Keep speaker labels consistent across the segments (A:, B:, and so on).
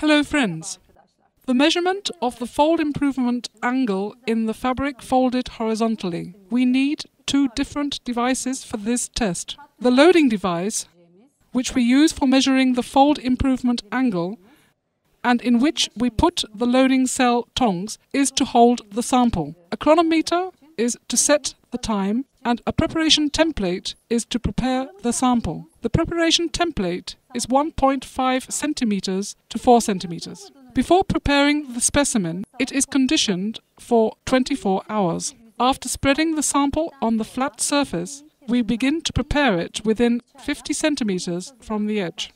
A: Hello friends. The measurement of the fold improvement angle in the fabric folded horizontally. We need two different devices for this test. The loading device, which we use for measuring the fold improvement angle, and in which we put the loading cell tongs, is to hold the sample. A chronometer is to set the time, and a preparation template is to prepare the sample. The preparation template is 1.5 centimeters to 4 centimeters. Before preparing the specimen, it is conditioned for 24 hours. After spreading the sample on the flat surface, we begin to prepare it within 50 centimeters from the edge.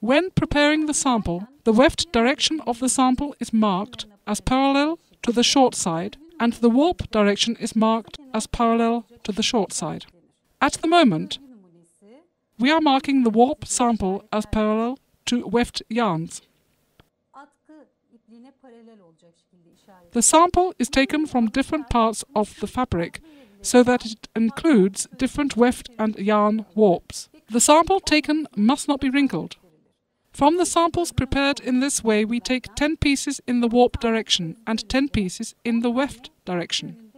A: When preparing the sample, the weft direction of the sample is marked as parallel to the short side and the warp direction is marked as parallel to the short side. At the moment, we are marking the warp sample as parallel to weft yarns. The sample is taken from different parts of the fabric so that it includes different weft and yarn warps. The sample taken must not be wrinkled. From the samples prepared in this way, we take 10 pieces in the warp direction and 10 pieces in the weft direction.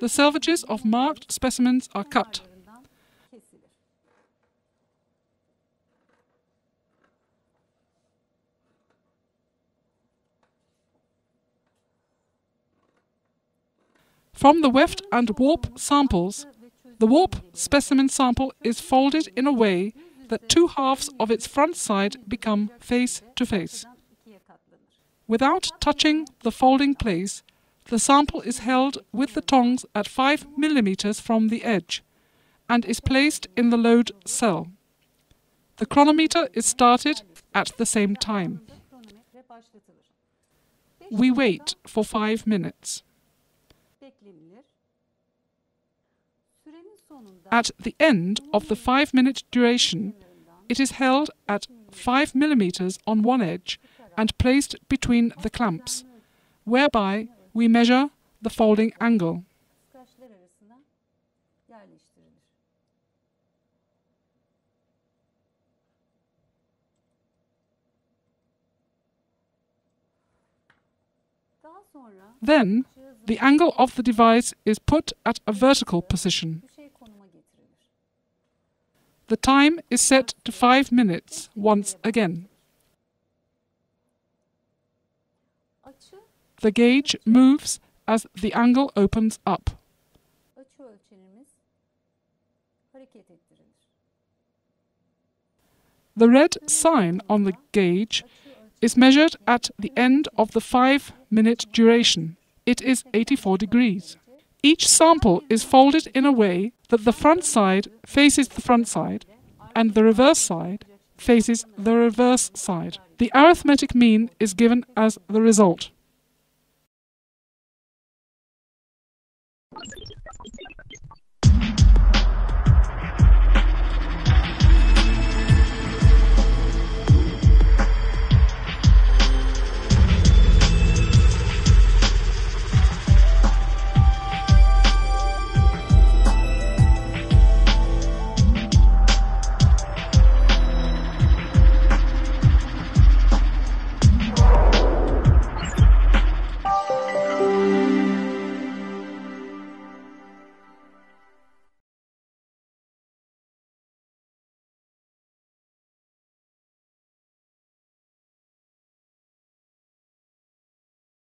A: The selvages of marked specimens are cut. From the weft and warp samples, the warp specimen sample is folded in a way that two halves of its front side become face to face. Without touching the folding place, the sample is held with the tongs at 5 mm from the edge and is placed in the load cell. The chronometer is started at the same time. We wait for 5 minutes. At the end of the 5 minute duration, it is held at 5 millimeters on one edge and placed between the clamps, whereby we measure the folding angle. Then, the angle of the device is put at a vertical position. The time is set to 5 minutes once again. The gauge moves as the angle opens up. The red sign on the gauge is measured at the end of the 5-minute duration. It is 84 degrees. Each sample is folded in a way that the front side faces the front side and the reverse side faces the reverse side. The arithmetic mean is given as the result.